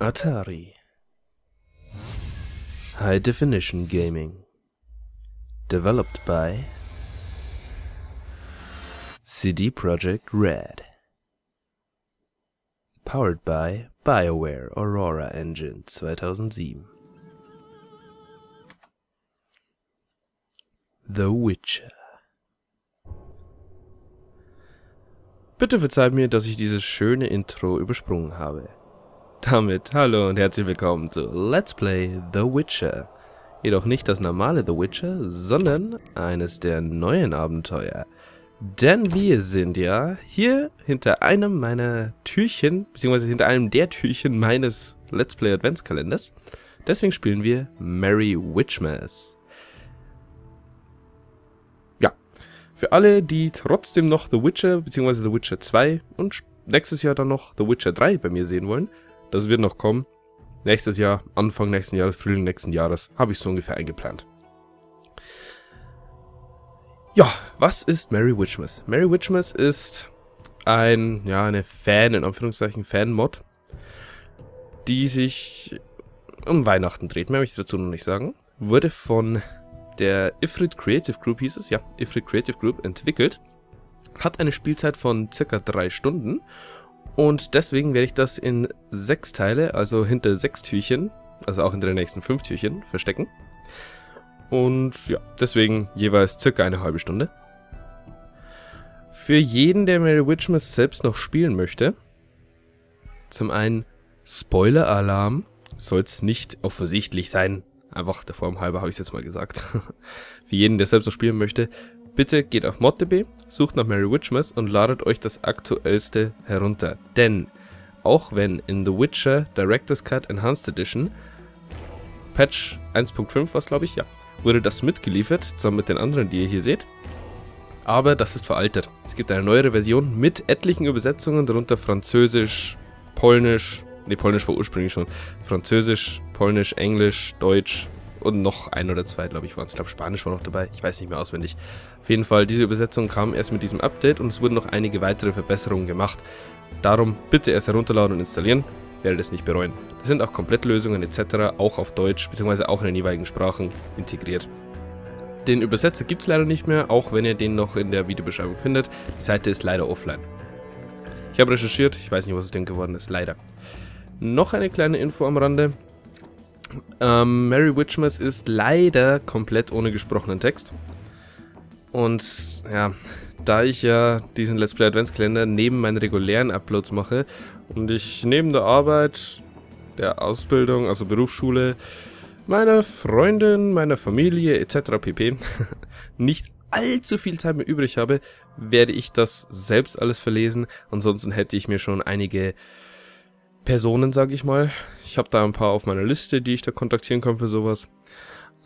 Atari. High Definition Gaming. Developed by CD Projekt Red Powered by BioWare Aurora Engine 2007 The Witcher Bitte verzeiht mir, dass ich dieses schöne Intro übersprungen habe. Damit hallo und herzlich willkommen zu Let's Play The Witcher. Jedoch nicht das normale The Witcher, sondern eines der neuen Abenteuer. Denn wir sind ja hier hinter einem meiner Türchen, beziehungsweise hinter einem der Türchen meines Let's Play Adventskalenders. Deswegen spielen wir Merry Witchmas. Ja, für alle, die trotzdem noch The Witcher, beziehungsweise The Witcher 2 und nächstes Jahr dann noch The Witcher 3 bei mir sehen wollen, das wird noch kommen. Nächstes Jahr, Anfang nächsten Jahres, Frühling nächsten Jahres, habe ich so ungefähr eingeplant. Ja, was ist Merry Witchmas? Merry Witchmas ist ein, ja, eine Fan, in Anführungszeichen Fan-Mod, die sich um Weihnachten dreht. Mehr möchte ich dazu noch nicht sagen. Wurde von der Ifrit Creative Group, hieß es, ja, Ifrit Creative Group, entwickelt. Hat eine Spielzeit von circa drei Stunden und deswegen werde ich das in sechs Teile, also hinter sechs Türchen, also auch hinter den nächsten fünf Türchen, verstecken. Und ja, deswegen jeweils circa eine halbe Stunde. Für jeden, der Mary Witchmas selbst noch spielen möchte, zum einen Spoiler-Alarm, soll es nicht offensichtlich sein. Einfach der Form halber habe ich es jetzt mal gesagt. Für jeden, der selbst noch spielen möchte, Bitte geht auf ModDB, sucht nach Mary Witchmas und ladet euch das aktuellste herunter. Denn auch wenn in The Witcher Director's Cut Enhanced Edition Patch 1.5 was glaube ich, ja, wurde das mitgeliefert, zusammen mit den anderen, die ihr hier seht. Aber das ist veraltet. Es gibt eine neuere Version mit etlichen Übersetzungen, darunter Französisch, Polnisch, ne, Polnisch war ursprünglich schon, Französisch, Polnisch, Englisch, Deutsch, und noch ein oder zwei, glaube ich, waren es. Ich glaube, Spanisch war noch dabei. Ich weiß nicht mehr auswendig. Auf jeden Fall, diese Übersetzung kam erst mit diesem Update und es wurden noch einige weitere Verbesserungen gemacht. Darum bitte erst herunterladen und installieren. Werdet es nicht bereuen. Das sind auch Komplettlösungen etc. auch auf Deutsch bzw. auch in den jeweiligen Sprachen integriert. Den Übersetzer gibt es leider nicht mehr, auch wenn ihr den noch in der Videobeschreibung findet. Die Seite ist leider offline. Ich habe recherchiert, ich weiß nicht, was aus dem geworden ist, leider. Noch eine kleine Info am Rande. Ähm, Mary Witchmas ist leider komplett ohne gesprochenen Text. Und ja, da ich ja diesen Let's Play Adventskalender neben meinen regulären Uploads mache und ich neben der Arbeit, der Ausbildung, also Berufsschule, meiner Freundin, meiner Familie etc. pp. nicht allzu viel Zeit mehr übrig habe, werde ich das selbst alles verlesen. Ansonsten hätte ich mir schon einige Personen, sage ich mal. Ich habe da ein paar auf meiner Liste, die ich da kontaktieren kann für sowas.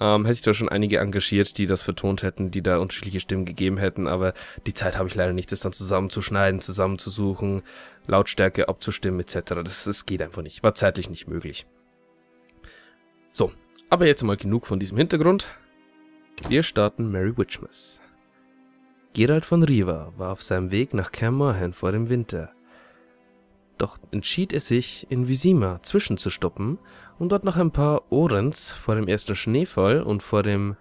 Ähm, hätte ich da schon einige engagiert, die das vertont hätten, die da unterschiedliche Stimmen gegeben hätten, aber die Zeit habe ich leider nicht, das dann zusammenzuschneiden, zusammenzusuchen, Lautstärke abzustimmen etc. Das, das geht einfach nicht, war zeitlich nicht möglich. So, aber jetzt mal genug von diesem Hintergrund. Wir starten Mary Witchmas. Gerald von Riva war auf seinem Weg nach Kermorhen vor dem Winter. Doch entschied er sich, in Visima zwischenzustoppen, um dort noch ein paar Orens vor dem ersten Schneefall und vor dem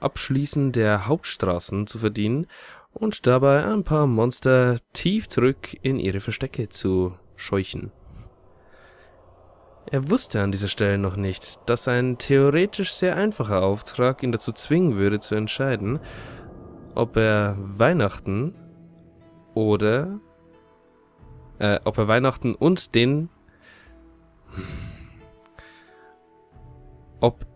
Abschließen der Hauptstraßen zu verdienen und dabei ein paar Monster tief zurück in ihre Verstecke zu scheuchen. Er wusste an dieser Stelle noch nicht, dass ein theoretisch sehr einfacher Auftrag ihn dazu zwingen würde zu entscheiden, ob er Weihnachten oder äh, ob er Weihnachten und den. Ob.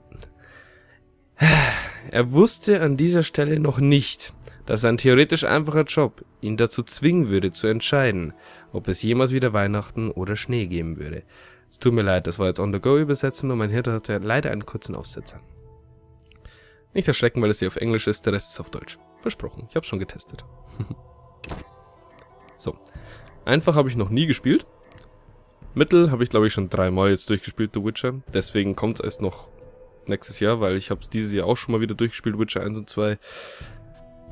Er wusste an dieser Stelle noch nicht, dass ein theoretisch einfacher Job ihn dazu zwingen würde zu entscheiden, ob es jemals wieder Weihnachten oder Schnee geben würde. Es tut mir leid, das war jetzt on the go übersetzen und mein Hirn hatte leider einen kurzen Aufsetzer. Nicht erschrecken, weil es hier auf Englisch ist, der Rest ist auf Deutsch. Versprochen, ich hab's schon getestet. so, Einfach habe ich noch nie gespielt. Mittel habe ich, glaube ich, schon dreimal jetzt durchgespielt, The Witcher. Deswegen kommt es erst noch nächstes Jahr, weil ich habe es dieses Jahr auch schon mal wieder durchgespielt, Witcher 1 und 2.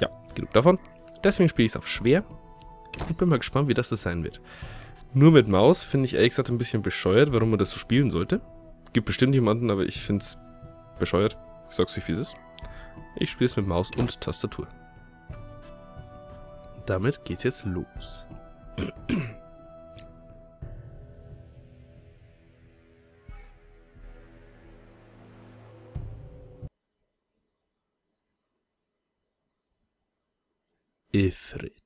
Ja, genug davon. Deswegen spiele ich es auf schwer. Und bin mal gespannt, wie das, das sein wird. Nur mit Maus finde ich ehrlich gesagt ein bisschen bescheuert, warum man das so spielen sollte. Gibt bestimmt jemanden, aber ich finde es bescheuert. Ich sag's wie es ist. Ich spiele es mit Maus und Tastatur. Damit geht's jetzt los. Ifrit.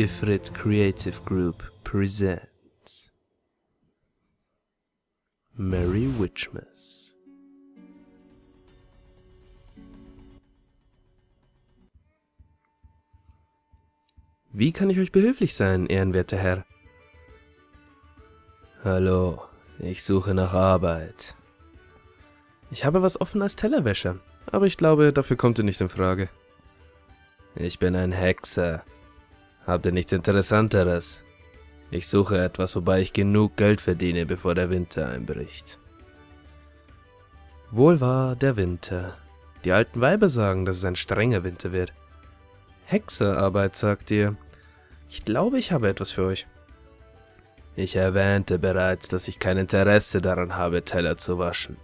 Ifrit Creative Group presents Merry Witchmas. Wie kann ich euch behilflich sein, ehrenwerter Herr? Hallo, ich suche nach Arbeit. Ich habe was offen als Tellerwäscher, aber ich glaube, dafür kommt ihr nicht in Frage. Ich bin ein Hexer Habt ihr nichts Interessanteres? Ich suche etwas, wobei ich genug Geld verdiene, bevor der Winter einbricht. Wohl war der Winter. Die alten Weiber sagen, dass es ein strenger Winter wird. Hexerarbeit, sagt ihr. Ich glaube, ich habe etwas für euch. Ich erwähnte bereits, dass ich kein Interesse daran habe, Teller zu waschen.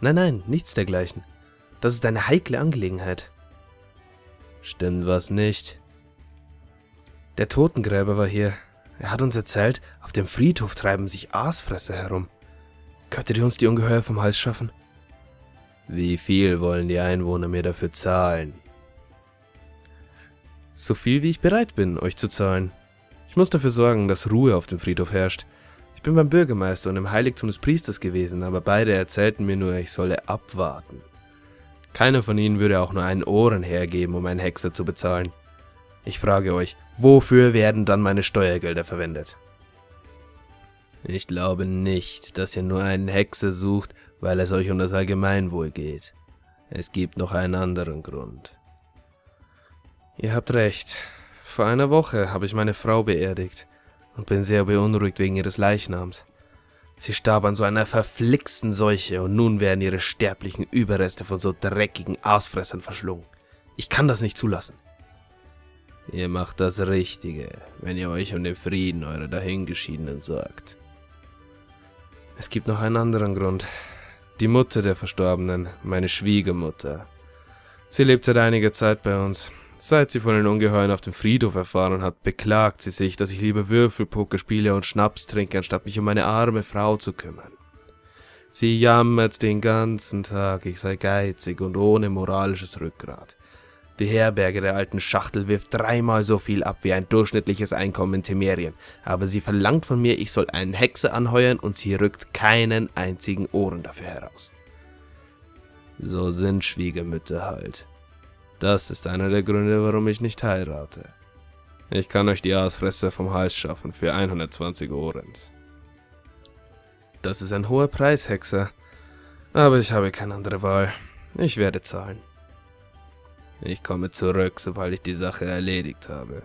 Nein, nein, nichts dergleichen. Das ist eine heikle Angelegenheit. Stimmt was nicht? Der Totengräber war hier. Er hat uns erzählt, auf dem Friedhof treiben sich Aasfresser herum. Könntet ihr uns die Ungeheuer vom Hals schaffen? Wie viel wollen die Einwohner mir dafür zahlen? So viel, wie ich bereit bin, euch zu zahlen. Ich muss dafür sorgen, dass Ruhe auf dem Friedhof herrscht. Ich bin beim Bürgermeister und im Heiligtum des Priesters gewesen, aber beide erzählten mir nur, ich solle abwarten. Keiner von ihnen würde auch nur einen Ohren hergeben, um einen Hexer zu bezahlen. Ich frage euch, wofür werden dann meine Steuergelder verwendet? Ich glaube nicht, dass ihr nur einen Hexe sucht, weil es euch um das Allgemeinwohl geht. Es gibt noch einen anderen Grund. Ihr habt recht. Vor einer Woche habe ich meine Frau beerdigt und bin sehr beunruhigt wegen ihres Leichnams. Sie starb an so einer verflixten Seuche und nun werden ihre sterblichen Überreste von so dreckigen Aasfressern verschlungen. Ich kann das nicht zulassen. Ihr macht das Richtige, wenn ihr euch um den Frieden eurer Dahingeschiedenen sorgt. Es gibt noch einen anderen Grund. Die Mutter der Verstorbenen, meine Schwiegermutter. Sie lebt seit einiger Zeit bei uns. Seit sie von den Ungeheuern auf dem Friedhof erfahren hat, beklagt sie sich, dass ich lieber Würfelpoker spiele und Schnaps trinke, anstatt mich um meine arme Frau zu kümmern. Sie jammert den ganzen Tag, ich sei geizig und ohne moralisches Rückgrat. Die Herberge der alten Schachtel wirft dreimal so viel ab wie ein durchschnittliches Einkommen in Temerien, aber sie verlangt von mir, ich soll einen Hexe anheuern und sie rückt keinen einzigen Ohren dafür heraus. So sind Schwiegermütter halt. Das ist einer der Gründe, warum ich nicht heirate. Ich kann euch die Aasfresser vom Hals schaffen für 120 Ohrens. Das ist ein hoher Preis, Hexer. Aber ich habe keine andere Wahl. Ich werde zahlen. Ich komme zurück, sobald ich die Sache erledigt habe.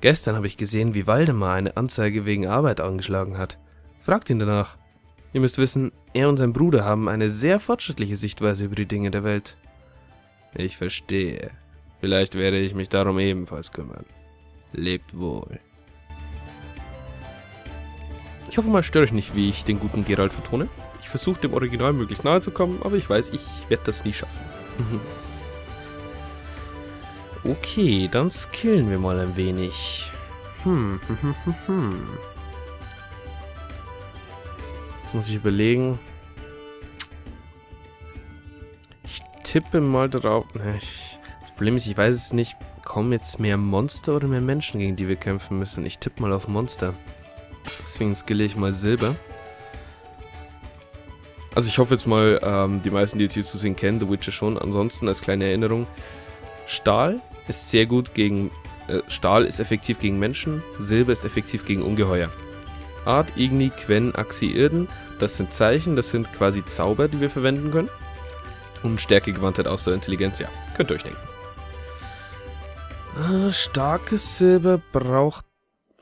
Gestern habe ich gesehen, wie Waldemar eine Anzeige wegen Arbeit angeschlagen hat. Fragt ihn danach. Ihr müsst wissen, er und sein Bruder haben eine sehr fortschrittliche Sichtweise über die Dinge der Welt. Ich verstehe. Vielleicht werde ich mich darum ebenfalls kümmern. Lebt wohl. Ich hoffe mal, stört euch nicht, wie ich den guten Gerald vertone. Ich versuche dem Original möglichst nahe zu kommen, aber ich weiß, ich werde das nie schaffen. Okay, dann skillen wir mal ein wenig. Hm, hm, hm, hm, hm. Jetzt muss ich überlegen. Ich tippe mal drauf. Ich, Problem ist, ich weiß es nicht, kommen jetzt mehr Monster oder mehr Menschen, gegen die wir kämpfen müssen? Ich tippe mal auf Monster. Deswegen skille ich mal Silber. Also ich hoffe jetzt mal, ähm, die meisten, die jetzt hier zu sehen kennen, The Witcher schon. Ansonsten als kleine Erinnerung, Stahl ist sehr gut gegen... Äh, Stahl ist effektiv gegen Menschen, Silber ist effektiv gegen Ungeheuer. Art, Igni, Quen, Axi, Irden, das sind Zeichen, das sind quasi Zauber, die wir verwenden können. Und Stärke, Gewandtheit, Ausdauer, Intelligenz, ja, könnt ihr euch denken. Äh, starkes Silber braucht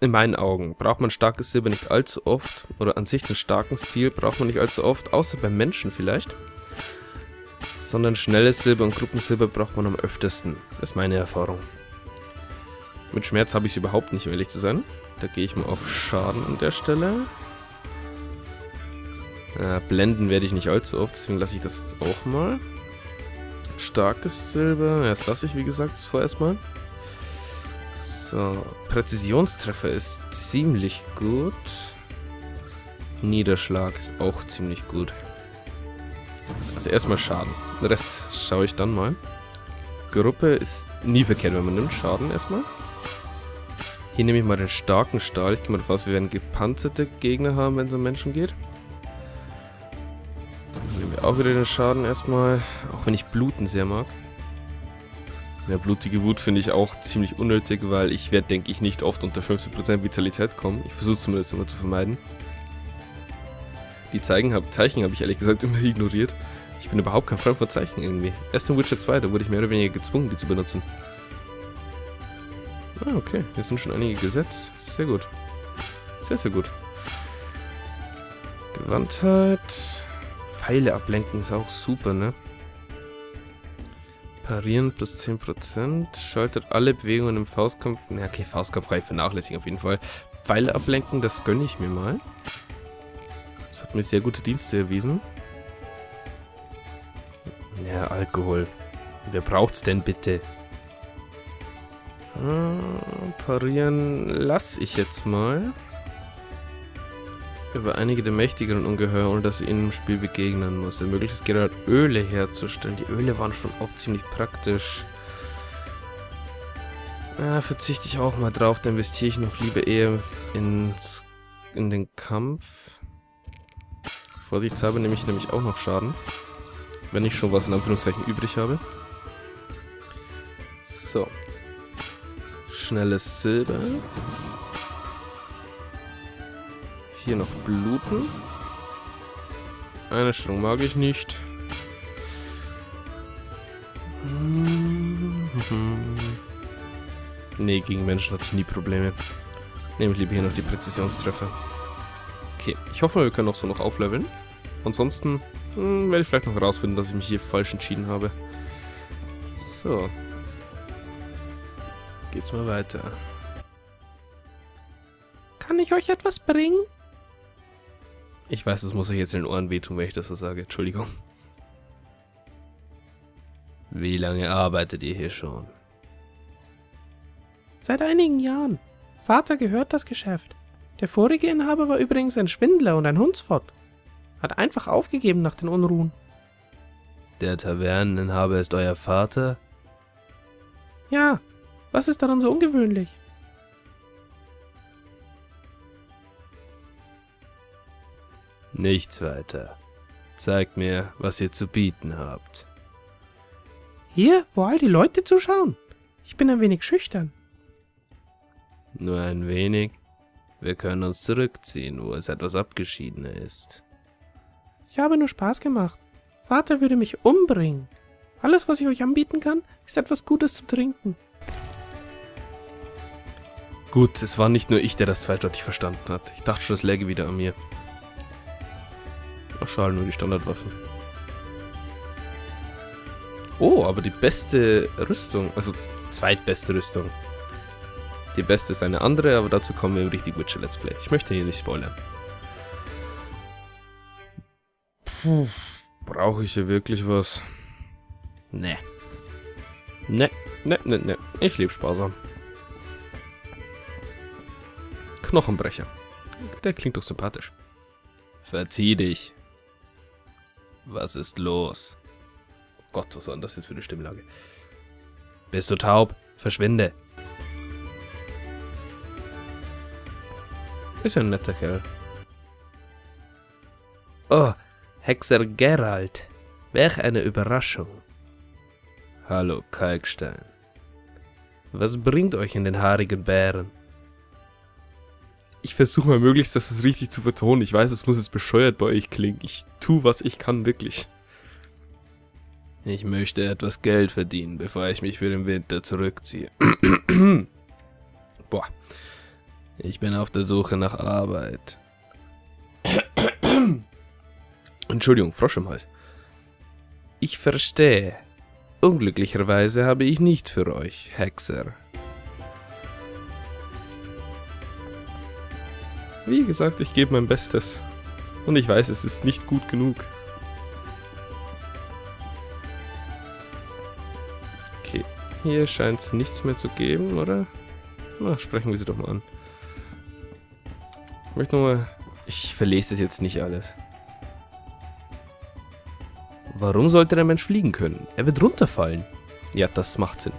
in meinen Augen braucht man starkes Silber nicht allzu oft, oder an sich den starken Stil braucht man nicht allzu oft, außer beim Menschen vielleicht. Sondern schnelles Silber und Gruppensilber braucht man am öftesten, ist meine Erfahrung. Mit Schmerz habe ich es überhaupt nicht, um ehrlich zu sein. Da gehe ich mal auf Schaden an der Stelle. Äh, blenden werde ich nicht allzu oft, deswegen lasse ich das jetzt auch mal. Starkes Silber, ja, das lasse ich wie gesagt vorerst mal. So, Präzisionstreffer ist ziemlich gut. Niederschlag ist auch ziemlich gut. Also erstmal Schaden. Den Rest schaue ich dann mal. Gruppe ist nie verkehrt, wenn man nimmt. Schaden erstmal. Hier nehme ich mal den starken Stahl. Ich gehe mal davon aus, wir werden gepanzerte Gegner haben, wenn es um Menschen geht. Dann nehmen wir auch wieder den Schaden erstmal. Auch wenn ich Bluten sehr mag. Ja, blutige Wut finde ich auch ziemlich unnötig, weil ich werde, denke ich, nicht oft unter 15% Vitalität kommen. Ich versuche es zumindest immer zu vermeiden. Die Zeichen habe hab ich ehrlich gesagt immer ignoriert. Ich bin überhaupt kein Freund von Zeichen irgendwie. Erst in Witcher 2, da wurde ich mehr oder weniger gezwungen, die zu benutzen. Ah, okay. Hier sind schon einige gesetzt. Sehr gut. Sehr, sehr gut. Gewandtheit. Pfeile ablenken ist auch super, ne? Parieren plus 10%. Schaltet alle Bewegungen im Faustkampf. Na, okay, Faustkampf reicht vernachlässigen auf jeden Fall. Pfeile ablenken, das gönne ich mir mal. Hat mir sehr gute Dienste erwiesen. Ja, Alkohol. Wer braucht's denn bitte? Ah, parieren lasse ich jetzt mal über einige der mächtigeren Ungeheuer, ohne dass ich ihnen im Spiel begegnen muss. Ermöglicht es gerade Öle herzustellen. Die Öle waren schon auch ziemlich praktisch. Ja, verzichte ich auch mal drauf, da investiere ich noch lieber eher ins, in den Kampf. Vorsichtshalber nehme ich nämlich auch noch Schaden. Wenn ich schon was in Anführungszeichen übrig habe. So. Schnelles Silber. Hier noch bluten. Eine Stellung mag ich nicht. Nee, gegen Menschen hatte ich nie Probleme. Nehme ich lieber hier noch die Präzisionstreffer. Okay, ich hoffe, wir können auch so noch aufleveln. Ansonsten hm, werde ich vielleicht noch herausfinden, dass ich mich hier falsch entschieden habe. So. Geht's mal weiter. Kann ich euch etwas bringen? Ich weiß, es muss euch jetzt in den Ohren wehtun, wenn ich das so sage. Entschuldigung. Wie lange arbeitet ihr hier schon? Seit einigen Jahren. Vater gehört das Geschäft. Der vorige Inhaber war übrigens ein Schwindler und ein Hundsfott. Hat einfach aufgegeben nach den Unruhen. Der Taverneninhaber ist euer Vater? Ja. Was ist daran so ungewöhnlich? Nichts weiter. Zeigt mir, was ihr zu bieten habt. Hier, wo all die Leute zuschauen. Ich bin ein wenig schüchtern. Nur ein wenig? Wir können uns zurückziehen, wo es etwas abgeschiedener ist. Ich habe nur Spaß gemacht. Vater würde mich umbringen. Alles, was ich euch anbieten kann, ist etwas Gutes zum Trinken. Gut, es war nicht nur ich, der das zweideutig verstanden hat. Ich dachte schon, es läge wieder an mir. Ach, schade, nur die Standardwaffen. Oh, aber die beste Rüstung, also zweitbeste Rüstung. Die beste ist eine andere, aber dazu kommen wir im richtig Witcher Let's Play. Ich möchte hier nicht spoilern. Puh, brauche ich hier wirklich was? Ne. Ne, ne, ne, ne. Ich lebe sparsam. Knochenbrecher. Der klingt doch sympathisch. Verzieh dich. Was ist los? Oh Gott, was war denn das jetzt für eine Stimmlage? Bist du taub? Verschwinde. Ist ja ein netter Kerl. Oh, Hexer Geralt. Welch eine Überraschung. Hallo, Kalkstein. Was bringt euch in den haarigen Bären? Ich versuche mal möglichst, das ist richtig zu vertonen. Ich weiß, es muss jetzt bescheuert bei euch klingen. Ich tue, was ich kann, wirklich. Ich möchte etwas Geld verdienen, bevor ich mich für den Winter zurückziehe. Boah. Ich bin auf der Suche nach Arbeit. Entschuldigung, Frosch im Hals. Ich verstehe. Unglücklicherweise habe ich nicht für euch, Hexer. Wie gesagt, ich gebe mein Bestes. Und ich weiß, es ist nicht gut genug. Okay, hier scheint es nichts mehr zu geben, oder? Na, sprechen wir sie doch mal an. Ich möchte nochmal... Ich verlese es jetzt nicht alles. Warum sollte der Mensch fliegen können? Er wird runterfallen. Ja, das macht Sinn.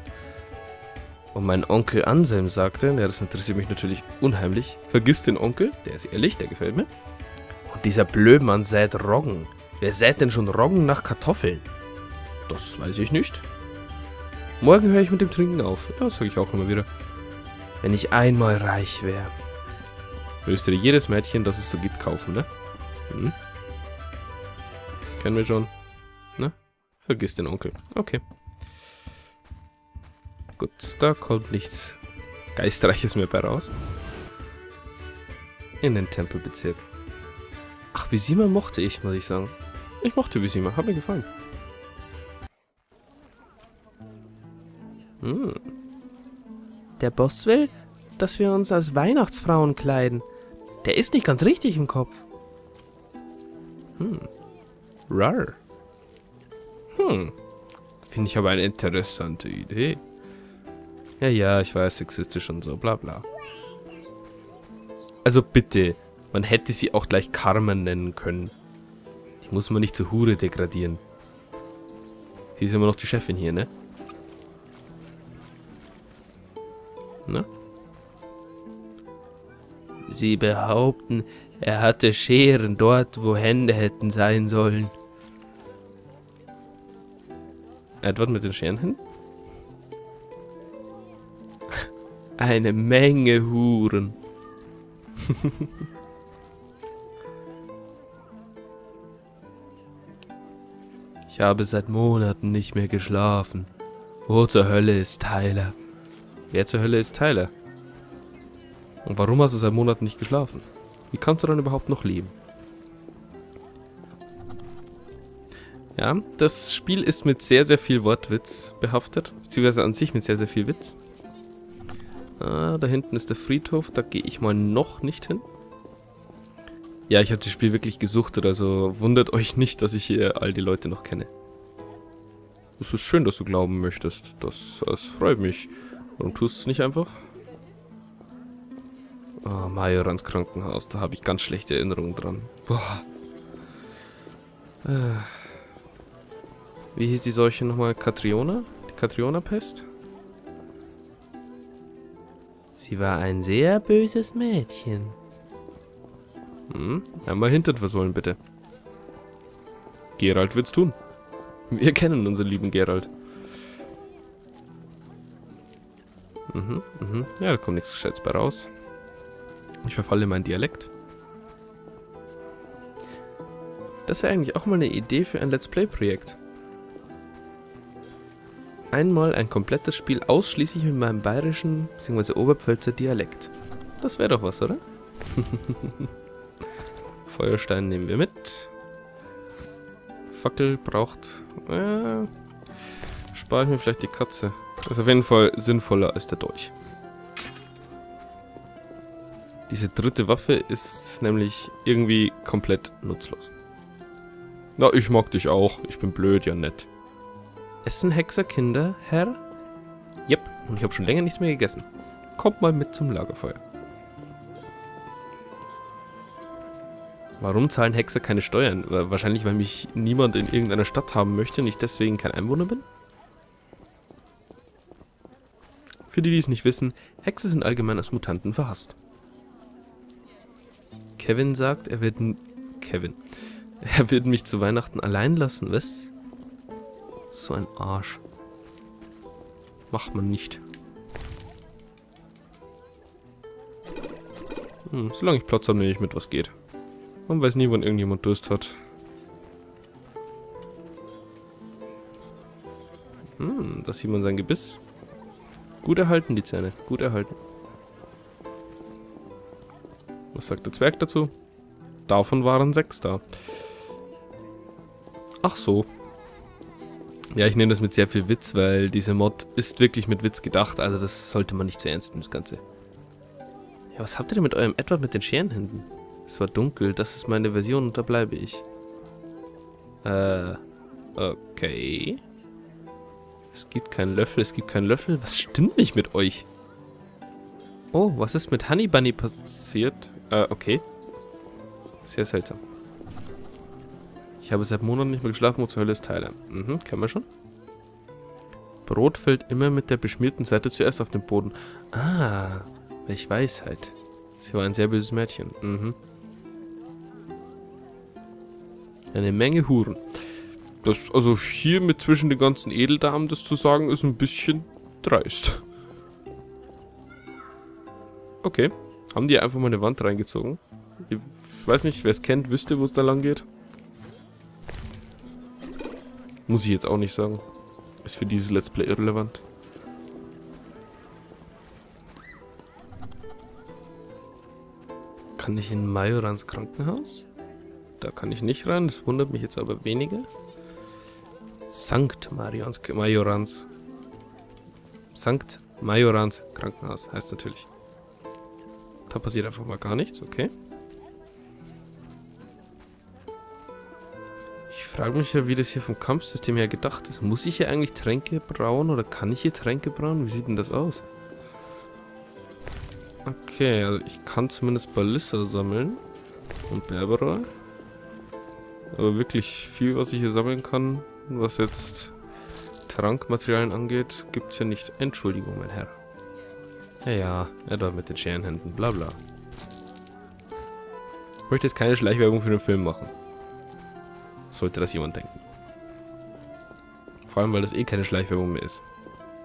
Und mein Onkel Anselm sagte, ja, das interessiert mich natürlich unheimlich, vergiss den Onkel, der ist ehrlich, der gefällt mir. Und dieser Blödmann sät Roggen. Wer sät denn schon Roggen nach Kartoffeln? Das weiß ich nicht. Morgen höre ich mit dem Trinken auf. Das sage ich auch immer wieder. Wenn ich einmal reich wäre. Würdest du dir jedes Mädchen, das es so gibt, kaufen, ne? Hm? Kennen wir schon. Ne? Vergiss den Onkel. Okay. Gut, da kommt nichts Geistreiches mehr bei raus. In den Tempelbezirk. Ach, Visima mochte ich, muss ich sagen. Ich mochte Visima, hat mir gefallen. Hm. Der Boss will, dass wir uns als Weihnachtsfrauen kleiden. Der ist nicht ganz richtig im Kopf. Hm. Rar. Hm. Finde ich aber eine interessante Idee. Ja, ja, ich weiß, sexistisch und so, bla bla. Also bitte, man hätte sie auch gleich Carmen nennen können. Die muss man nicht zur Hure degradieren. Sie ist immer noch die Chefin hier, ne? Ne? Sie behaupten, er hatte Scheren dort, wo Hände hätten sein sollen. Edward mit den Scheren hin? Eine Menge Huren. ich habe seit Monaten nicht mehr geschlafen. Wo zur Hölle ist Tyler? Wer zur Hölle ist Tyler? Und warum hast du seit Monaten nicht geschlafen? Wie kannst du dann überhaupt noch leben? Ja, das Spiel ist mit sehr, sehr viel Wortwitz behaftet, beziehungsweise an sich mit sehr, sehr viel Witz. Ah, da hinten ist der Friedhof, da gehe ich mal noch nicht hin. Ja, ich habe das Spiel wirklich gesuchtet, also wundert euch nicht, dass ich hier all die Leute noch kenne. Es ist schön, dass du glauben möchtest. Das, das freut mich. Warum tust du es nicht einfach? Oh, Majorans Krankenhaus, da habe ich ganz schlechte Erinnerungen dran. Boah. Äh. Wie hieß die Seuche nochmal? Katriona? Die Katriona-Pest? Sie war ein sehr böses Mädchen. Hm, einmal Hintern versohlen, bitte. Gerald wird's tun. Wir kennen unseren lieben Gerald. Mhm, mhm. Ja, da kommt nichts Gescheites bei raus. Ich verfalle meinen Dialekt. Das wäre eigentlich auch mal eine Idee für ein Let's Play-Projekt. Einmal ein komplettes Spiel ausschließlich mit meinem bayerischen bzw. Oberpfälzer Dialekt. Das wäre doch was, oder? Feuerstein nehmen wir mit. Fackel braucht... Äh, spare ich mir vielleicht die Katze. Das ist auf jeden Fall sinnvoller als der Dolch. Diese dritte Waffe ist nämlich irgendwie komplett nutzlos. Na, ich mag dich auch. Ich bin blöd, ja nett. Essen Hexerkinder, Herr? Jep, und ich habe schon länger nichts mehr gegessen. Kommt mal mit zum Lagerfeuer. Warum zahlen Hexer keine Steuern? Wahrscheinlich, weil mich niemand in irgendeiner Stadt haben möchte und ich deswegen kein Einwohner bin? Für die, die es nicht wissen, Hexe sind allgemein als Mutanten verhasst. Kevin sagt, er wird... Kevin. Er wird mich zu Weihnachten allein lassen, was? So ein Arsch. Macht man nicht. Hm, solange ich Platz habe, nehme ich mit, was geht. Man weiß nie, wann irgendjemand Durst hat. Hm, da sieht man sein Gebiss. Gut erhalten, die Zähne. Gut erhalten. Was sagt der Zwerg dazu? Davon waren sechs da. Ach so. Ja, ich nehme das mit sehr viel Witz, weil diese Mod ist wirklich mit Witz gedacht. Also das sollte man nicht zu ernst nehmen, das Ganze. Ja, was habt ihr denn mit eurem Edward mit den Scherenhänden? Es war dunkel, das ist meine Version und da bleibe ich. Äh, okay. Es gibt keinen Löffel, es gibt keinen Löffel. Was stimmt nicht mit euch? Oh, was ist mit Honey Bunny passiert? Äh, okay. Sehr seltsam. Ich habe seit Monaten nicht mehr geschlafen, wo zur Hölle ist Tyler? Mhm, kennen wir schon. Brot fällt immer mit der beschmierten Seite zuerst auf den Boden. Ah, welch Weisheit. Sie war ein sehr böses Mädchen. Mhm. Eine Menge Huren. Das, also hier mit zwischen den ganzen Edeldamen das zu sagen, ist ein bisschen dreist. Okay. Haben die einfach mal eine Wand reingezogen? Ich weiß nicht, wer es kennt, wüsste, wo es da lang geht. Muss ich jetzt auch nicht sagen. Ist für dieses Let's Play irrelevant. Kann ich in Majorans Krankenhaus? Da kann ich nicht rein, das wundert mich jetzt aber weniger. Sankt Marians, Majorans. Sankt Majorans Krankenhaus heißt natürlich. Da passiert einfach mal gar nichts, okay. Ich frage mich ja, wie das hier vom Kampfsystem her gedacht ist. Muss ich hier eigentlich Tränke brauen oder kann ich hier Tränke brauen? Wie sieht denn das aus? Okay, also ich kann zumindest Ballista sammeln. Und Berbera. Aber wirklich viel, was ich hier sammeln kann, was jetzt Trankmaterialien angeht, gibt es ja nicht. Entschuldigung, mein Herr. Ja, ja, er dort mit den Scherenhänden, bla bla. Ich möchte jetzt keine Schleichwerbung für den Film machen. Sollte das jemand denken. Vor allem, weil das eh keine Schleichwerbung mehr ist.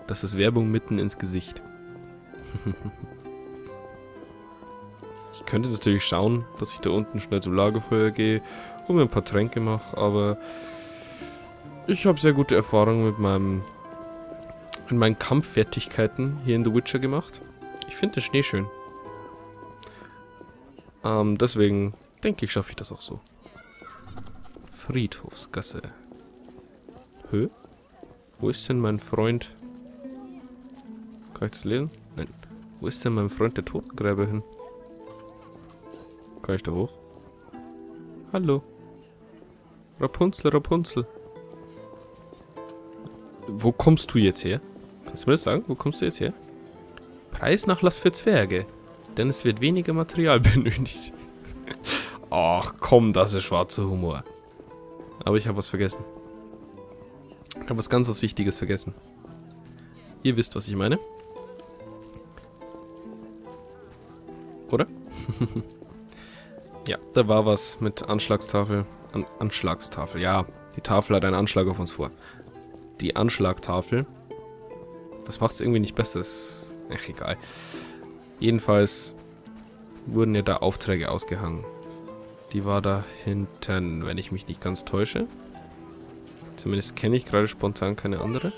Das ist Werbung mitten ins Gesicht. ich könnte natürlich schauen, dass ich da unten schnell zum Lagerfeuer gehe und mir ein paar Tränke mache, aber ich habe sehr gute Erfahrungen mit meinem mit meinen Kampffertigkeiten hier in The Witcher gemacht. Ich finde den Schnee schön. Ähm, deswegen denke ich, schaffe ich das auch so. Friedhofsgasse. Hö? Wo ist denn mein Freund? Kann ich das lesen? Nein. Wo ist denn mein Freund der Totengräber hin? Kann ich da hoch? Hallo. Rapunzel, Rapunzel. Wo kommst du jetzt her? Kannst du mir das sagen? Wo kommst du jetzt her? Preisnachlass für Zwerge. Denn es wird weniger Material benötigt. Ach komm, das ist schwarzer Humor. Aber ich habe was vergessen. Ich habe was ganz was Wichtiges vergessen. Ihr wisst, was ich meine. Oder? ja, da war was mit Anschlagstafel. An Anschlagstafel, ja. Die Tafel hat einen Anschlag auf uns vor. Die Anschlagtafel. Das macht es irgendwie nicht besser. Ist, ach, egal. Jedenfalls wurden ja da Aufträge ausgehangen. Die war da hinten, wenn ich mich nicht ganz täusche. Zumindest kenne ich gerade spontan keine andere.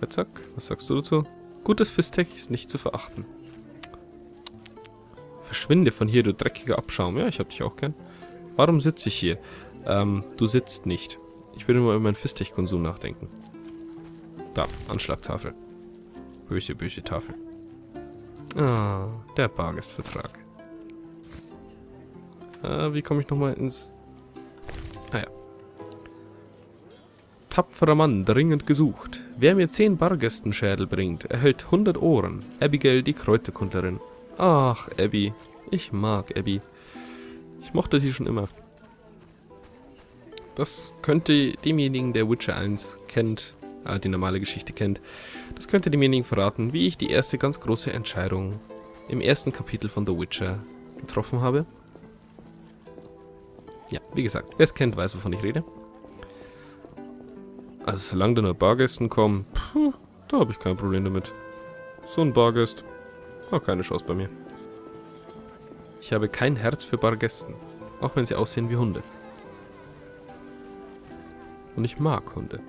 Fettsack, was sagst du dazu? Gutes Fisstech ist nicht zu verachten. Verschwinde von hier, du dreckiger Abschaum. Ja, ich hab dich auch gern. Warum sitze ich hier? Ähm, du sitzt nicht. Ich würde mal über meinen Fisstech-Konsum nachdenken. Da, Anschlagtafel. Böse, böse Tafel. Ah, der Bargestvertrag. Äh, wie komme ich nochmal ins... Ah ja. Tapferer Mann, dringend gesucht. Wer mir 10 Bargästenschädel bringt, erhält 100 Ohren. Abigail, die Kräuterkundlerin. Ach, Abby. Ich mag Abby. Ich mochte sie schon immer. Das könnte demjenigen, der Witcher 1 kennt, äh, die normale Geschichte kennt. Das könnte demjenigen verraten, wie ich die erste ganz große Entscheidung im ersten Kapitel von The Witcher getroffen habe. Ja, wie gesagt, wer es kennt, weiß, wovon ich rede. Also solange da nur Bargästen kommen, puh, da habe ich kein Problem damit. So ein Bargast, auch keine Chance bei mir. Ich habe kein Herz für Bargästen, auch wenn sie aussehen wie Hunde. Und ich mag Hunde.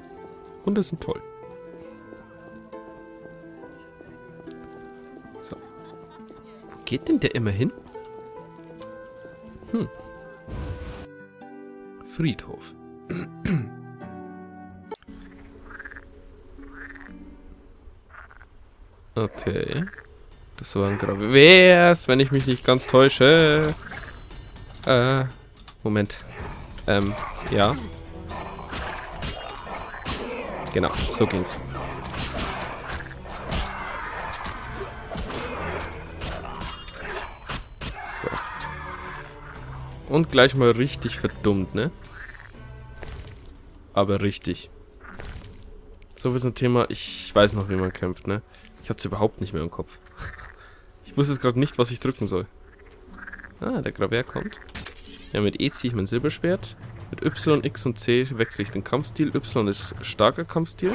Hunde sind toll. So. Wo geht denn der immer hin? Hm. Friedhof. Okay. Das war ein Gravers, wenn ich mich nicht ganz täusche. Äh, Moment. Ähm, ja. Genau, so ging's. So. Und gleich mal richtig verdummt, ne? Aber richtig. So wie so ein Thema, ich weiß noch, wie man kämpft, ne? Ich hab's überhaupt nicht mehr im Kopf. Ich wusste jetzt gerade nicht, was ich drücken soll. Ah, der Graver kommt. Ja, mit E ziehe ich mein Silberschwert. Mit Y, X und C wechsle ich den Kampfstil. Y ist starker Kampfstil.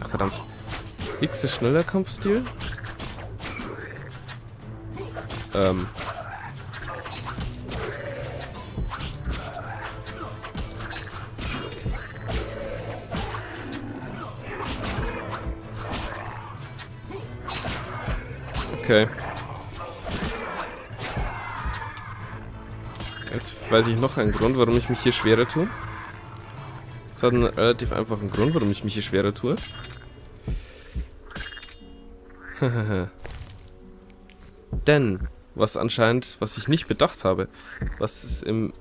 Ach, verdammt. X ist schneller Kampfstil. Ähm. Okay. Weiß ich noch einen Grund, warum ich mich hier schwerer tue. Es hat einen relativ einfachen Grund, warum ich mich hier schwerer tue. Denn, was anscheinend, was ich nicht bedacht habe, was es in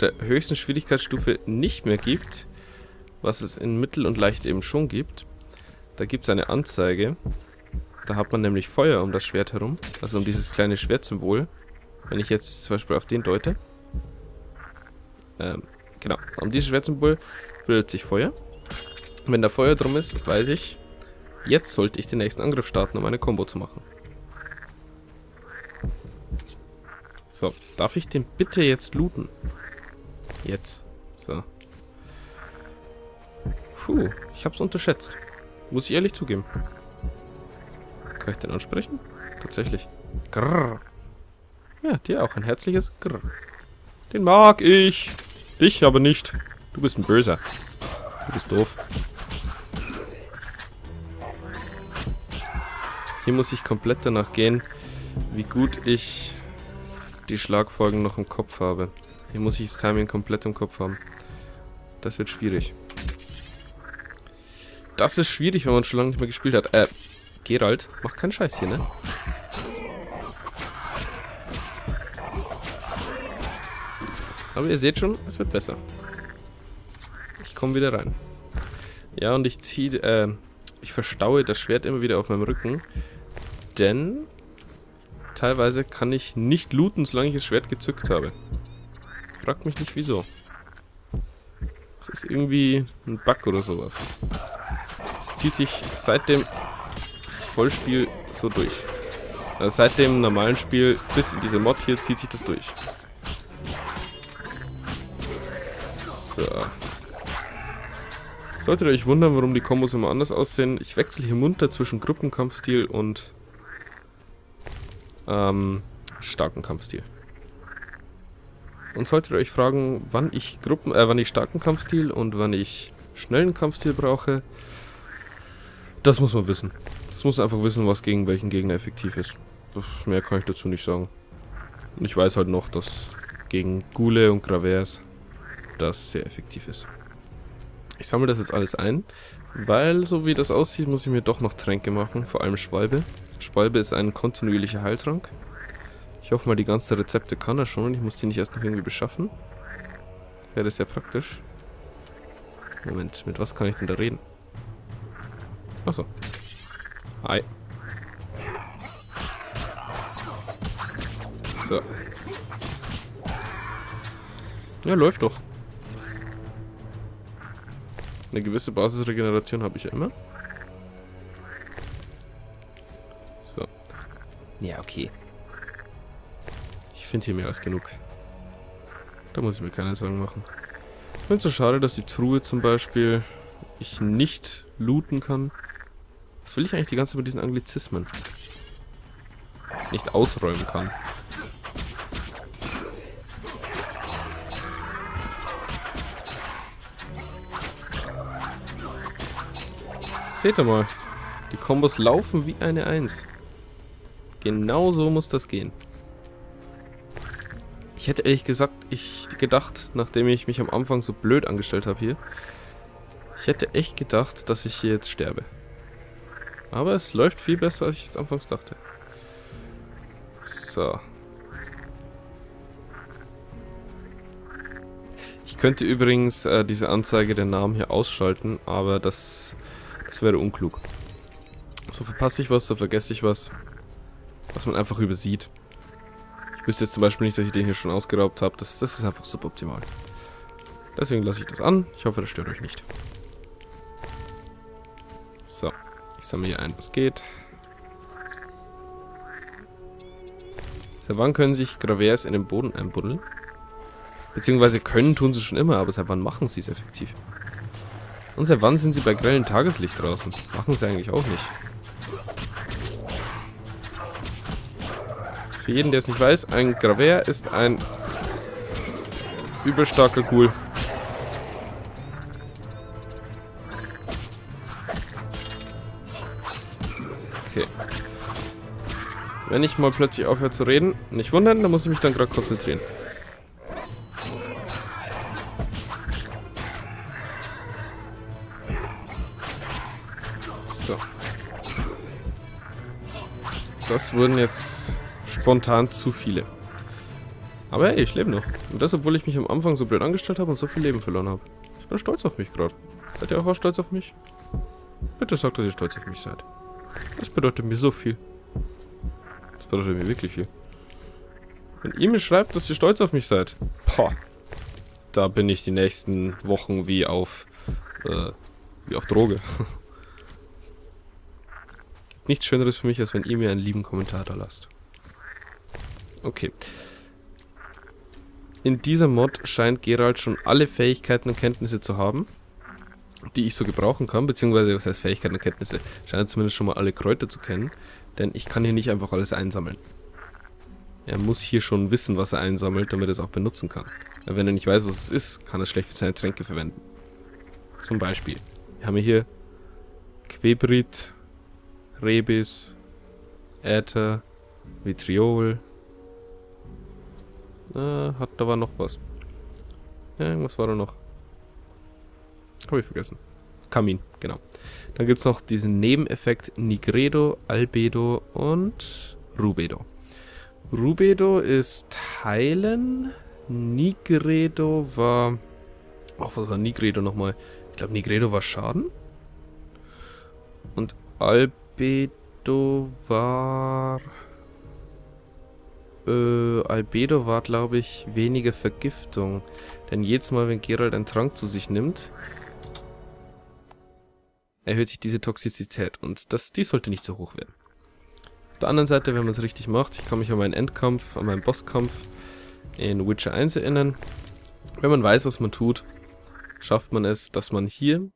der höchsten Schwierigkeitsstufe nicht mehr gibt, was es in Mittel und Leicht eben schon gibt, da gibt es eine Anzeige, da hat man nämlich Feuer um das Schwert herum. Also um dieses kleine Schwertsymbol. Wenn ich jetzt zum Beispiel auf den deute. Ähm, genau. Um dieses Schwertsymbol bildet sich Feuer. Und wenn da Feuer drum ist, weiß ich, jetzt sollte ich den nächsten Angriff starten, um eine Combo zu machen. So, darf ich den bitte jetzt looten? Jetzt. So. Puh, ich hab's unterschätzt. Muss ich ehrlich zugeben. Kann ich den ansprechen? Tatsächlich. Grrr. Ja, dir auch ein herzliches Grrr. Den mag ich. Dich aber nicht. Du bist ein Böser. Du bist doof. Hier muss ich komplett danach gehen, wie gut ich die Schlagfolgen noch im Kopf habe. Hier muss ich das Timing komplett im Kopf haben. Das wird schwierig. Das ist schwierig, wenn man schon lange nicht mehr gespielt hat. Äh, Gerald, mach keinen Scheiß hier, ne? Aber ihr seht schon, es wird besser. Ich komme wieder rein. Ja, und ich ziehe, äh, ich verstaue das Schwert immer wieder auf meinem Rücken. Denn teilweise kann ich nicht looten, solange ich das Schwert gezückt habe. Fragt mich nicht, wieso. Das ist irgendwie ein Bug oder sowas. Es zieht sich seit dem Vollspiel so durch. Also seit dem normalen Spiel bis in diese Mod hier zieht sich das durch. So. Solltet ihr euch wundern, warum die Kombos immer anders aussehen, ich wechsle hier munter zwischen Gruppenkampfstil und ähm, starken Kampfstil. Und solltet ihr euch fragen, wann ich Gruppen, äh, wann ich starken Kampfstil und wann ich schnellen Kampfstil brauche, das muss man wissen. Das muss einfach wissen, was gegen welchen Gegner effektiv ist. Mehr kann ich dazu nicht sagen. Und ich weiß halt noch, dass gegen Gule und Gravers das sehr effektiv ist. Ich sammle das jetzt alles ein, weil so wie das aussieht, muss ich mir doch noch Tränke machen, vor allem Schwalbe. Schwalbe ist ein kontinuierlicher Heiltrank. Ich hoffe mal, die ganzen Rezepte kann er schon. Ich muss die nicht erst noch irgendwie beschaffen. Wäre das ja praktisch. Moment, mit was kann ich denn da reden? Achso. Hi. So. Ja, läuft doch. Eine gewisse Basisregeneration habe ich ja immer. So. Ja, okay. Ich finde hier mehr als genug. Da muss ich mir keine Sorgen machen. Ich finde es so schade, dass die Truhe zum Beispiel ich nicht looten kann. Was will ich eigentlich die ganze Zeit mit diesen Anglizismen? Nicht ausräumen kann. Seht ihr mal. Die Kombos laufen wie eine Eins. Genau so muss das gehen. Ich hätte ehrlich gesagt, ich gedacht, nachdem ich mich am Anfang so blöd angestellt habe hier, ich hätte echt gedacht, dass ich hier jetzt sterbe. Aber es läuft viel besser, als ich jetzt anfangs dachte. So. Ich könnte übrigens äh, diese Anzeige der Namen hier ausschalten, aber das das wäre unklug. So verpasse ich was, so vergesse ich was. Was man einfach übersieht. Ich wüsste jetzt zum Beispiel nicht, dass ich den hier schon ausgeraubt habe. Das, das ist einfach suboptimal. Deswegen lasse ich das an. Ich hoffe, das stört euch nicht. So. Ich sammle hier ein, was geht. Seit wann können sich Gravers in den Boden einbuddeln? Beziehungsweise können tun sie schon immer, aber seit wann machen sie es effektiv? Und seit wann sind sie bei grellem Tageslicht draußen? Machen sie eigentlich auch nicht. Für jeden, der es nicht weiß, ein Graver ist ein übelstarker Ghoul. Okay. Wenn ich mal plötzlich aufhöre zu reden, nicht wundern, dann muss ich mich dann gerade konzentrieren. Das wurden jetzt spontan zu viele. Aber hey, ich lebe noch. Und das, obwohl ich mich am Anfang so blöd angestellt habe und so viel Leben verloren habe. Ich bin stolz auf mich gerade. Seid ihr auch stolz auf mich? Bitte sagt, dass ihr stolz auf mich seid. Das bedeutet mir so viel. Das bedeutet mir wirklich viel. Wenn ihr mir schreibt, dass ihr stolz auf mich seid, boah, da bin ich die nächsten Wochen wie auf, äh, wie auf Droge. Nichts Schöneres für mich, als wenn ihr mir einen lieben Kommentar da lasst. Okay. In dieser Mod scheint Geralt schon alle Fähigkeiten und Kenntnisse zu haben, die ich so gebrauchen kann, beziehungsweise, was heißt Fähigkeiten und Kenntnisse, scheint zumindest schon mal alle Kräuter zu kennen, denn ich kann hier nicht einfach alles einsammeln. Er muss hier schon wissen, was er einsammelt, damit er es auch benutzen kann. Weil wenn er nicht weiß, was es ist, kann er schlecht für seine Tränke verwenden. Zum Beispiel. Wir haben hier Quebrit, Rebis, Äther, Vitriol. Äh, hat da war noch was. Irgendwas war da noch. Habe ich vergessen. Kamin, genau. Dann gibt es noch diesen Nebeneffekt Nigredo, Albedo und Rubedo. Rubedo ist Heilen. Nigredo war... Ach, was war Nigredo nochmal? Ich glaube, Nigredo war Schaden. Und Albedo Albedo war... Äh, Albedo war, glaube ich, weniger Vergiftung. Denn jedes Mal, wenn Gerald einen Trank zu sich nimmt, erhöht sich diese Toxizität. Und das, die sollte nicht so hoch werden. Auf der anderen Seite, wenn man es richtig macht, ich kann mich an meinen Endkampf, an meinen Bosskampf in Witcher 1 erinnern. Wenn man weiß, was man tut, schafft man es, dass man hier,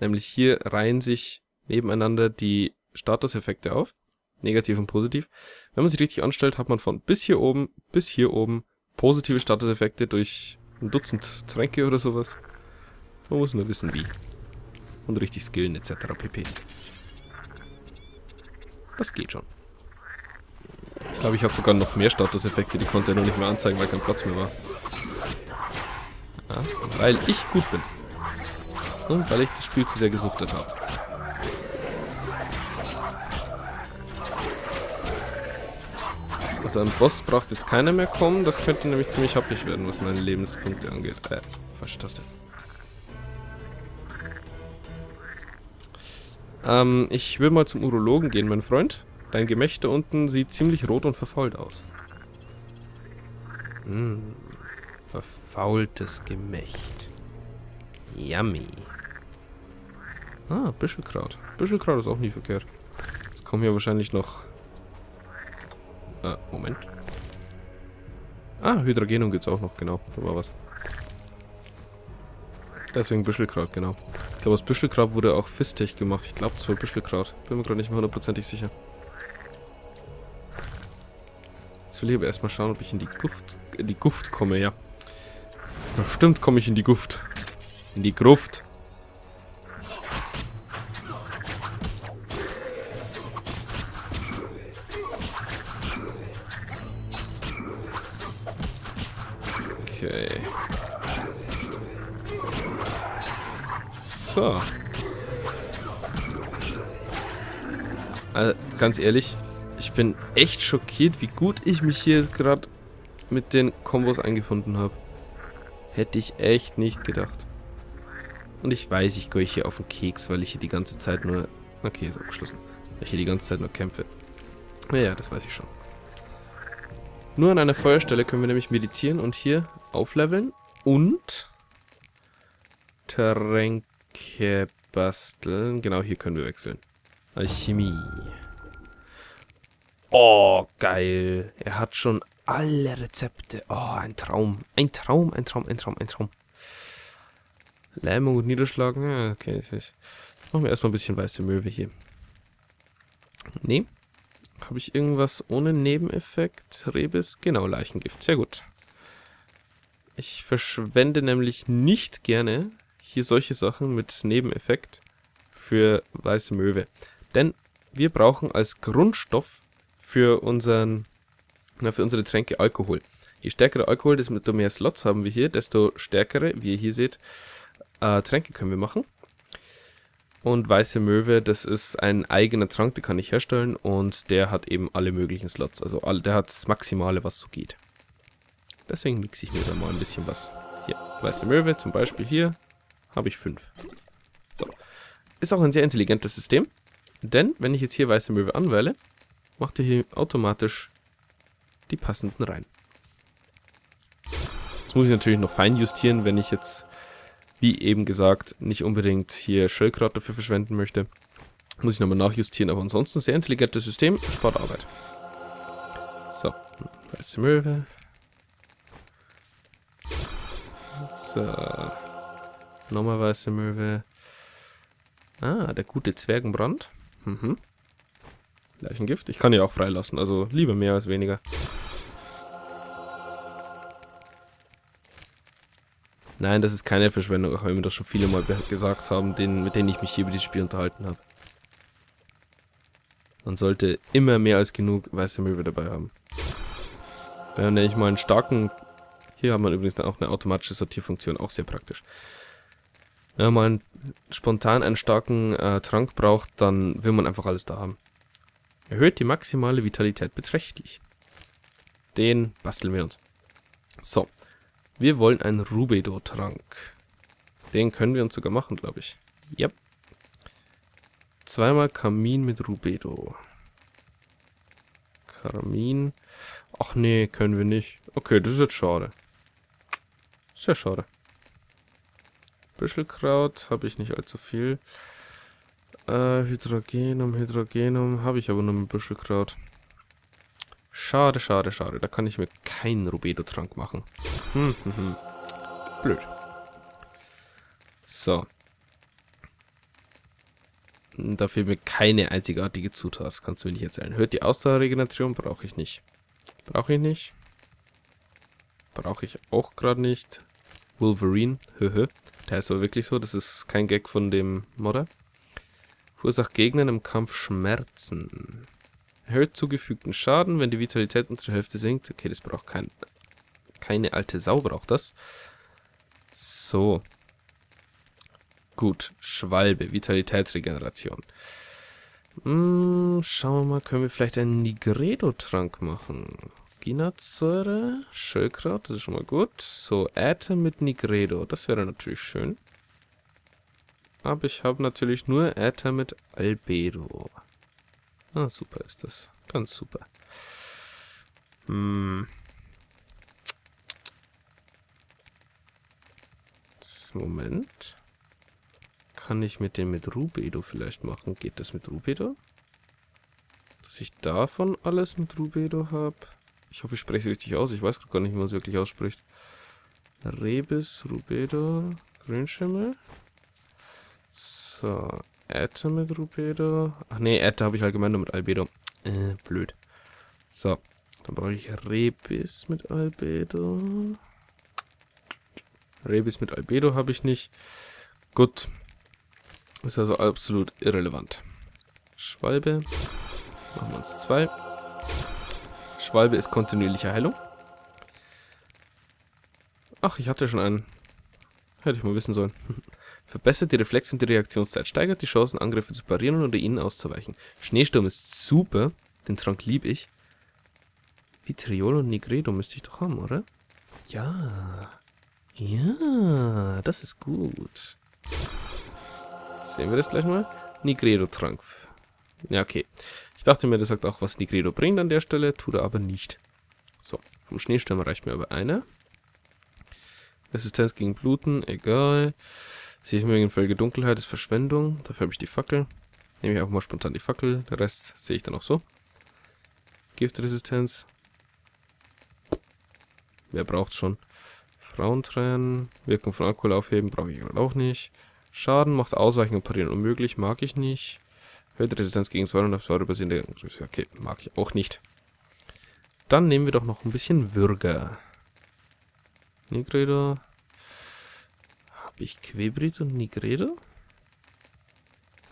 nämlich hier reihen sich nebeneinander die Statuseffekte auf. Negativ und positiv. Wenn man sich richtig anstellt, hat man von bis hier oben bis hier oben positive Statuseffekte durch ein Dutzend Tränke oder sowas. Man muss nur wissen wie. Und richtig skillen etc. pp. Das geht schon. Ich glaube, ich habe sogar noch mehr Statuseffekte, die konnte er noch nicht mehr anzeigen, weil kein Platz mehr war. Ja, weil ich gut bin. Und weil ich das Spiel zu sehr gesuchtet habe. Also an Boss braucht jetzt keiner mehr kommen. Das könnte nämlich ziemlich happig werden, was meine Lebenspunkte angeht. Äh, falsche Taste. Ähm, ich will mal zum Urologen gehen, mein Freund. Dein Gemächt da unten sieht ziemlich rot und verfault aus. Hm, verfaultes Gemächt. Yummy. Ah, Büschelkraut. Büschelkraut ist auch nie verkehrt. Jetzt kommen hier wahrscheinlich noch... Äh, Moment. Ah, Hydrogenum gibt's auch noch, genau. Da war was. Deswegen Büschelkraut, genau. Ich glaube, aus Büschelkraut wurde auch Fistech gemacht. Ich glaube, es war Büschelkraut. Bin mir gerade nicht mehr hundertprozentig sicher. Jetzt will ich aber erstmal schauen, ob ich in die Guft, in die Guft komme, ja. Bestimmt komme ich in die Guft. In die Gruft. Ganz ehrlich, ich bin echt schockiert, wie gut ich mich hier gerade mit den Kombos eingefunden habe. Hätte ich echt nicht gedacht. Und ich weiß, ich gehe hier auf den Keks, weil ich hier die ganze Zeit nur... Okay, ist abgeschlossen. Weil ich hier die ganze Zeit nur kämpfe. Ja, ja, das weiß ich schon. Nur an einer Feuerstelle können wir nämlich meditieren und hier aufleveln. Und Tränke basteln. Genau, hier können wir wechseln. Alchemie. Oh, geil. Er hat schon alle Rezepte. Oh, ein Traum. Ein Traum, ein Traum, ein Traum, ein Traum. Lähmung und Niederschlagen. Okay. Ist, machen wir erstmal ein bisschen weiße Möwe hier. Nee. Habe ich irgendwas ohne Nebeneffekt? Rebis? Genau, Leichengift. Sehr gut. Ich verschwende nämlich nicht gerne hier solche Sachen mit Nebeneffekt für weiße Möwe. Denn wir brauchen als Grundstoff für unseren na, für unsere Tränke Alkohol. Je stärkere Alkohol, desto mehr Slots haben wir hier, desto stärkere, wie ihr hier seht, äh, Tränke können wir machen. Und Weiße Möwe, das ist ein eigener Trank, den kann ich herstellen und der hat eben alle möglichen Slots. Also all, der hat das Maximale, was so geht. Deswegen mixe ich mir da mal ein bisschen was. Hier, Weiße Möwe zum Beispiel hier, habe ich fünf. So. Ist auch ein sehr intelligentes System, denn wenn ich jetzt hier Weiße Möwe anwähle, macht er hier automatisch die passenden rein. Das muss ich natürlich noch fein justieren, wenn ich jetzt, wie eben gesagt, nicht unbedingt hier Schöllkraut dafür verschwenden möchte. Muss ich nochmal nachjustieren, aber ansonsten sehr intelligentes System, spart Arbeit. So, weiße Möwe. So. Nochmal weiße Möwe. Ah, der gute Zwergenbrand. Mhm. Leichengift. Ich kann ja auch freilassen, also lieber mehr als weniger. Nein, das ist keine Verschwendung, auch wenn wir das schon viele Mal gesagt haben, denen, mit denen ich mich hier über dieses Spiel unterhalten habe. Man sollte immer mehr als genug weiße Möwe dabei haben. Wenn man nämlich mal einen starken... Hier hat man übrigens dann auch eine automatische Sortierfunktion, auch sehr praktisch. Wenn man spontan einen starken äh, Trank braucht, dann will man einfach alles da haben. Erhöht die maximale Vitalität beträchtlich. Den basteln wir uns. So, wir wollen einen Rubedo-Trank. Den können wir uns sogar machen, glaube ich. Yep. Zweimal Kamin mit Rubedo. Kamin. Ach nee, können wir nicht. Okay, das ist jetzt schade. Sehr schade. Büschelkraut habe ich nicht allzu viel. Äh, Hydrogenum, Hydrogenum habe ich aber nur mit Büschelkraut. Schade, schade, schade. Da kann ich mir keinen Rubedo-Trank machen. Hm, hm, hm. Blöd. So. Da fehlt mir keine einzigartige Zutat. Das kannst du mir nicht erzählen. Hört die Ausdauerregeneration? Brauche ich nicht. Brauche ich nicht. Brauche ich auch gerade nicht. Wolverine. Höhö. Der ist aber wirklich so. Das ist kein Gag von dem Modder. Verursacht Gegnern im Kampf Schmerzen. Erhöht zugefügten Schaden, wenn die Vitalität unter der Hälfte sinkt. Okay, das braucht kein, keine alte Sau, braucht das. So. Gut, Schwalbe, Vitalitätsregeneration. Hm, schauen wir mal, können wir vielleicht einen Nigredo-Trank machen? Ginazsäure, Schöllkraut, das ist schon mal gut. So, Äther mit Nigredo, das wäre natürlich schön. Aber ich habe natürlich nur Äther mit Albedo. Ah, super ist das. Ganz super. Hm. Moment. kann ich mit dem mit Rubedo vielleicht machen. Geht das mit Rubedo? Dass ich davon alles mit Rubedo habe. Ich hoffe, ich spreche es richtig aus. Ich weiß gar nicht, wie man es wirklich ausspricht. Rebis, Rubedo, Grünschimmel. So, Ette mit Rubedo. Ach nee, Ette habe ich allgemein nur mit Albedo. Äh, blöd. So, dann brauche ich Rebis mit Albedo. Rebis mit Albedo habe ich nicht. Gut. Ist also absolut irrelevant. Schwalbe. Machen wir uns zwei. Schwalbe ist kontinuierliche Heilung. Ach, ich hatte schon einen. Hätte ich mal wissen sollen. Verbessert die Reflex- und die Reaktionszeit. Steigert die Chancen, Angriffe zu parieren oder ihnen auszuweichen. Schneesturm ist super. Den Trank liebe ich. Vitriol und Nigredo müsste ich doch haben, oder? Ja. Ja, das ist gut. Sehen wir das gleich mal? Nigredo-Trank. Ja, okay. Ich dachte mir, das sagt auch, was Nigredo bringt an der Stelle, tut er aber nicht. So, vom Schneesturm reicht mir aber einer. Resistenz gegen Bluten, egal. Sehe ich mir wegen völlige Dunkelheit, ist Verschwendung. Dafür habe ich die Fackel. Nehme ich auch mal spontan die Fackel. Der Rest sehe ich dann auch so. Giftresistenz. Wer braucht schon? Frauentränen. Wirkung von Alkohol aufheben brauche ich gerade auch nicht. Schaden macht Ausweichen und Parieren unmöglich. Mag ich nicht. Hört Resistenz gegen Säure und auf Säure basierende Okay, mag ich auch nicht. Dann nehmen wir doch noch ein bisschen Würger. Nigredo. Habe ich Quebrit und Nigredo?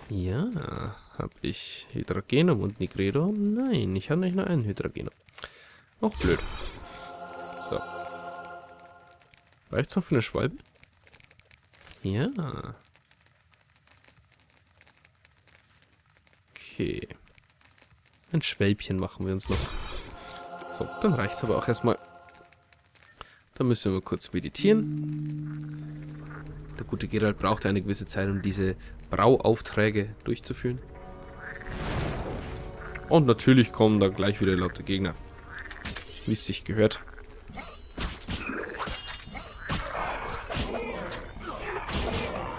Ja. Habe ich Hydrogenum und Nigredo? Nein, ich habe nicht nur einen Hydrogenum. Auch blöd. So. Reicht's noch für eine Schwalbe? Ja. Okay. Ein Schwälbchen machen wir uns noch. So, dann reicht's aber auch erstmal. Dann müssen wir kurz meditieren. Der gute Gerald braucht eine gewisse Zeit, um diese Brauaufträge durchzuführen. Und natürlich kommen da gleich wieder lauter Gegner. Wie es sich gehört.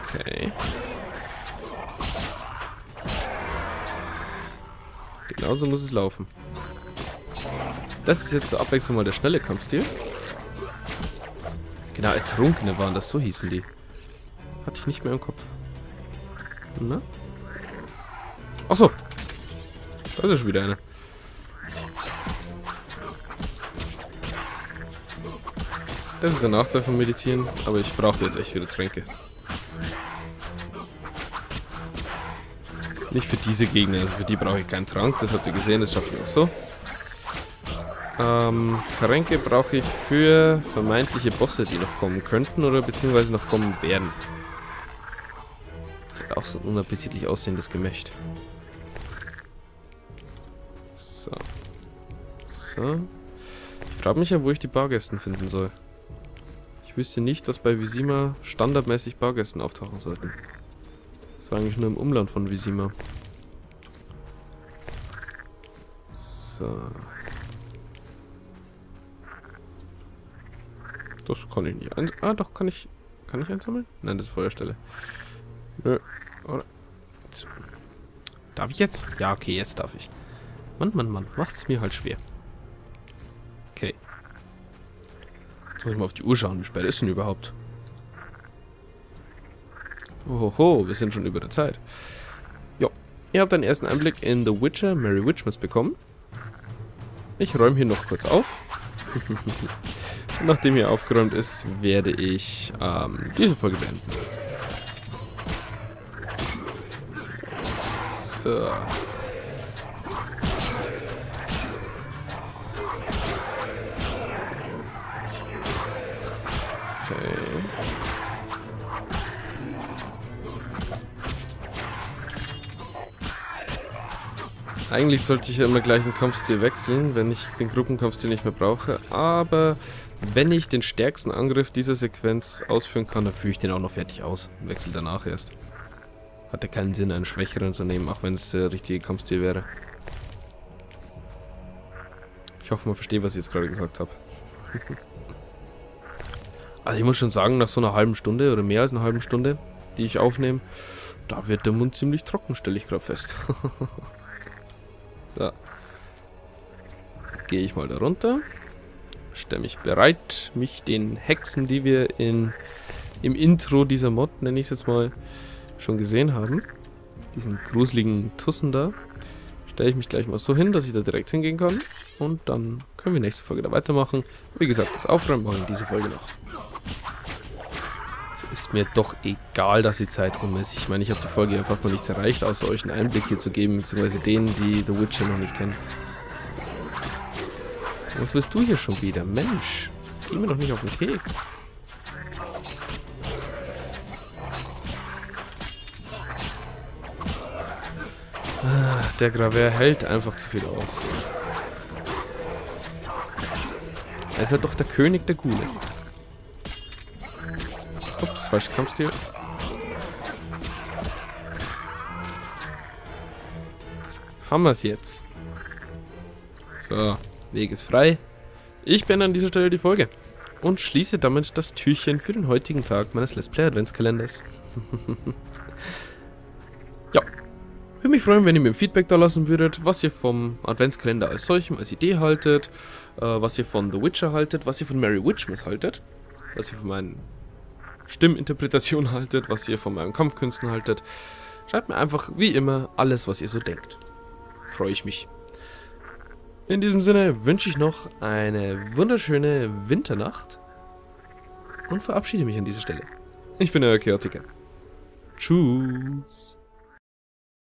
Okay. Genauso muss es laufen. Das ist jetzt zur Abwechslung mal der schnelle Kampfstil. Genau, Ertrunkene waren das, so hießen die. Hatte ich nicht mehr im Kopf. Na? Achso. Da ist schon wieder eine. Das ist der Nachteil von Meditieren, aber ich brauchte jetzt echt wieder Tränke. Nicht für diese Gegner, also für die brauche ich keinen Trank, das habt ihr gesehen, das schaffe ich auch so. Ähm, Tränke brauche ich für vermeintliche Bosse, die noch kommen könnten oder beziehungsweise noch kommen werden. Hat auch so ein unappetitlich aussehendes Gemächt. So. So. Ich frage mich ja, wo ich die Bargästen finden soll. Ich wüsste nicht, dass bei Visima standardmäßig Bargästen auftauchen sollten. Das war eigentlich nur im Umland von Visima. So. Das kann ich nicht. Ein ah, doch, kann ich. Kann ich einsammeln? Nein, das ist Feuerstelle. Nö. Oder? Darf ich jetzt? Ja, okay, jetzt darf ich. Mann, Mann, Mann. Macht's mir halt schwer. Okay. Jetzt muss ich mal auf die Uhr schauen. Wie spät ist denn überhaupt? Ohoho, wir sind schon über der Zeit. Jo. Ihr habt einen ersten Einblick in The Witcher, Mary Witchmas bekommen. Ich räume hier noch kurz auf. Nachdem hier aufgeräumt ist, werde ich ähm, diese Folge beenden. So. Okay. Eigentlich sollte ich ja immer gleich einen Kampfstil wechseln, wenn ich den Gruppenkampfstil nicht mehr brauche. Aber wenn ich den stärksten Angriff dieser Sequenz ausführen kann, dann führe ich den auch noch fertig aus. Wechsel danach erst. Hat ja keinen Sinn, einen schwächeren zu nehmen, auch wenn es der richtige Kampfstil wäre. Ich hoffe, man versteht, was ich jetzt gerade gesagt habe. also ich muss schon sagen, nach so einer halben Stunde oder mehr als einer halben Stunde, die ich aufnehme, Da wird der Mund ziemlich trocken, stelle ich gerade fest. so. Gehe ich mal da runter. Stelle mich bereit, mich den Hexen, die wir in, im Intro dieser Mod, nenne ich es jetzt mal, schon gesehen haben. Diesen gruseligen Tussen da. Stelle ich mich gleich mal so hin, dass ich da direkt hingehen kann. Und dann können wir nächste Folge da weitermachen. Wie gesagt, das Aufräumen machen wir diese Folge noch. Es ist mir doch egal, dass die Zeit rum ist. Ich meine, ich habe die Folge ja fast noch nichts erreicht, außer euch einen Einblick hier zu geben, beziehungsweise denen, die The Witcher noch nicht kennen. Was willst du hier schon wieder? Mensch, geh mir doch nicht auf den Keks. Ah, der Graver hält einfach zu viel aus. Er ist ja doch der König der Gule. Ups, falscher Kampfstil. Haben wir es jetzt. So, Weg ist frei. Ich beende an dieser Stelle die Folge und schließe damit das Türchen für den heutigen Tag meines Let's Play Adventskalenders. ja, würde mich freuen, wenn ihr mir Feedback da lassen würdet, was ihr vom Adventskalender als solchem, als Idee haltet, äh, was ihr von The Witcher haltet, was ihr von Mary Witchmas haltet, was ihr von meinen Stimminterpretationen haltet, was ihr von meinen Kampfkünsten haltet. Schreibt mir einfach, wie immer, alles, was ihr so denkt. Freue ich mich. In diesem Sinne wünsche ich noch eine wunderschöne Winternacht und verabschiede mich an dieser Stelle. Ich bin euer Chaotiker. Tschüss.